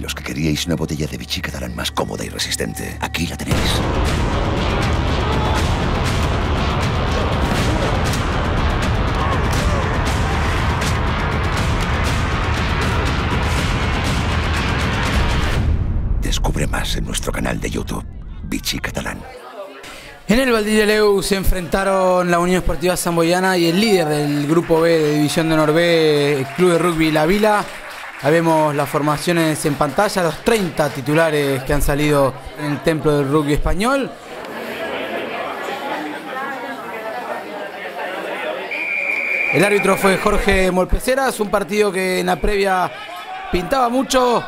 Los que queríais una botella de Vichy catalán más cómoda y resistente, aquí la tenéis. Descubre más en nuestro canal de YouTube, Vichy Catalán. En el Valdireleu se enfrentaron la Unión Esportiva Zamboyana y el líder del Grupo B de División de Norbe, el Club de Rugby La Vila. Ahí vemos las formaciones en pantalla, los 30 titulares que han salido en el templo del rugby español. El árbitro fue Jorge Molpeceras, un partido que en la previa pintaba mucho.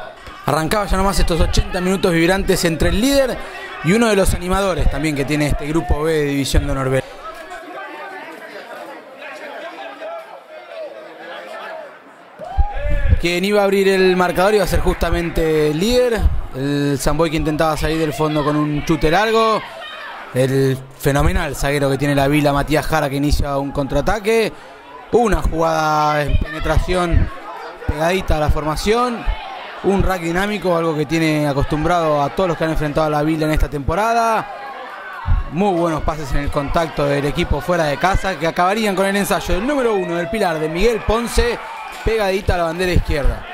Arrancaba ya nomás estos 80 minutos vibrantes entre el líder y uno de los animadores también que tiene este grupo B de División de Norbe. Quien iba a abrir el marcador iba a ser justamente el líder, el Samboy que intentaba salir del fondo con un chute largo, el fenomenal zaguero que tiene la vila Matías Jara que inicia un contraataque, una jugada en penetración pegadita a la formación, un rack dinámico, algo que tiene acostumbrado a todos los que han enfrentado a la Vila en esta temporada. Muy buenos pases en el contacto del equipo fuera de casa que acabarían con el ensayo del número uno del pilar de Miguel Ponce, pegadita a la bandera izquierda.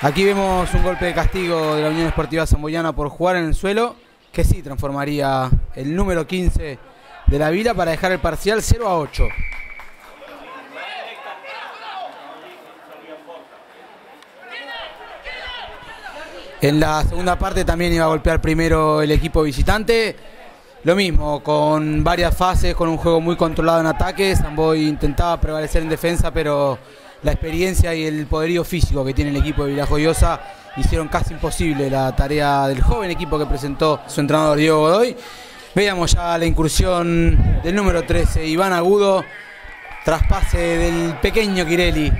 Aquí vemos un golpe de castigo de la Unión Esportiva Zamboyana por jugar en el suelo, que sí transformaría el número 15 de la Vila para dejar el parcial 0 a 8. En la segunda parte también iba a golpear primero el equipo visitante. Lo mismo, con varias fases, con un juego muy controlado en ataque. Samboy intentaba prevalecer en defensa, pero la experiencia y el poderío físico que tiene el equipo de Villajoyosa hicieron casi imposible la tarea del joven equipo que presentó su entrenador Diego Godoy. Veamos ya la incursión del número 13, Iván Agudo, traspase del pequeño Kirelli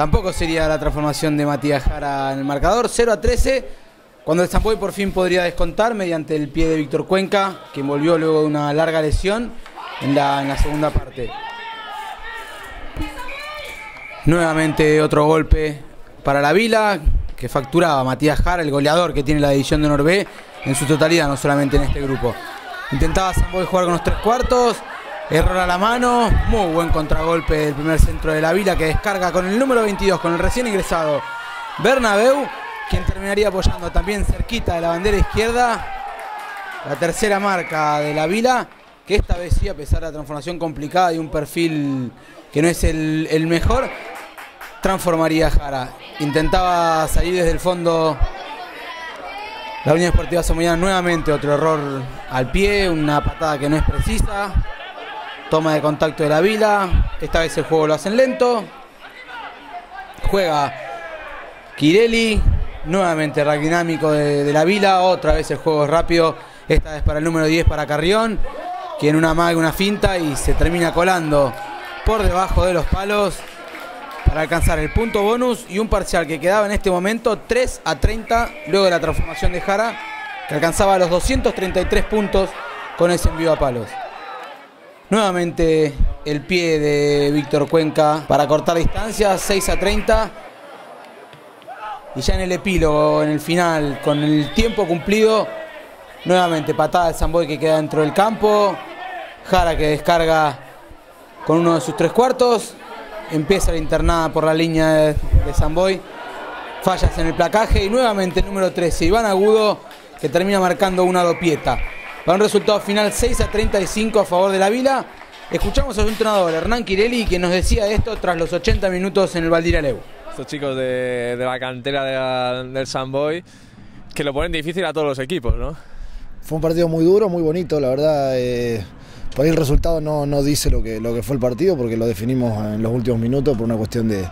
Tampoco sería la transformación de Matías Jara en el marcador. 0 a 13. Cuando el Zamboy por fin podría descontar mediante el pie de Víctor Cuenca, que volvió luego de una larga lesión en la, segunda parte. Nuevamente otro golpe para la Vila, que facturaba Matías Jara, el goleador que tiene la división de Norbe en su totalidad, no solamente en este grupo. Intentaba Zamboy jugar con los tres cuartos, Error a la mano, muy buen contragolpe del primer centro de la Vila que descarga con el número 22, con el recién ingresado Bernabeu, quien terminaría apoyando también cerquita de la bandera izquierda. La tercera marca de la Vila, que esta vez sí, a pesar de la transformación complicada y un perfil que no es el, mejor, transformaría a Jara. Intentaba salir desde el fondo la Unión Esportiva Samoyana nuevamente otro error al pie, una patada que no es precisa. Toma de contacto de la Vila. Esta vez el juego lo hacen lento. Juega Kirelli. Nuevamente rack dinámico de, la Vila. Otra vez el juego rápido. Esta vez para el número 10 para Carrión. Quien una maga, una finta y se termina colando por debajo de los palos para alcanzar el punto bonus y un parcial que quedaba en este momento 3 a 30 luego de la transformación de Jara que alcanzaba los 233 puntos con ese envío a palos. Nuevamente el pie de Víctor Cuenca para cortar distancia, 6 a 30. Y ya en el epílogo, en el final, con el tiempo cumplido, nuevamente patada de Samboy que queda dentro del campo. Jara que descarga con uno de sus tres cuartos. Empieza la internada por la línea de, de Samboy. Fallas en el placaje y nuevamente número 13, Iván Agudo, que termina marcando una dopieta. Para un resultado final 6 a 35 a favor de la Vila. Escuchamos a su entrenador Hernán Kirelli que nos decía esto tras los 80 minutos en el Valdiraleu. Estos chicos de, la cantera del Samboy que lo ponen difícil a todos los equipos, ¿no? Fue un partido muy duro, muy bonito, la verdad. Eh, el resultado no, no dice lo que, lo que fue el partido porque lo definimos en los últimos minutos por una cuestión de,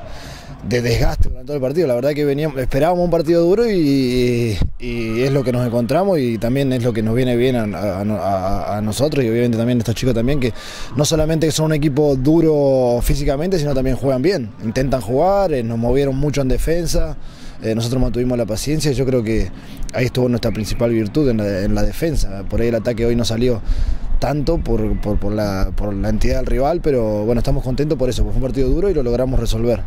de desgaste durante todo el partido. La verdad que veníamos, esperábamos un partido duro y, es lo que nos encontramos y también es lo que nos viene bien a, nosotros y obviamente también a estos chicos también que no solamente son un equipo duro físicamente, sino también juegan bien. Intentan jugar, eh, nos movieron mucho en defensa. Eh, nosotros mantuvimos la paciencia, yo creo que ahí estuvo nuestra principal virtud en la, en la defensa. Por ahí el ataque hoy no salió tanto por, la, por la entidad del rival, pero bueno, estamos contentos por eso, fue un partido duro y lo logramos resolver.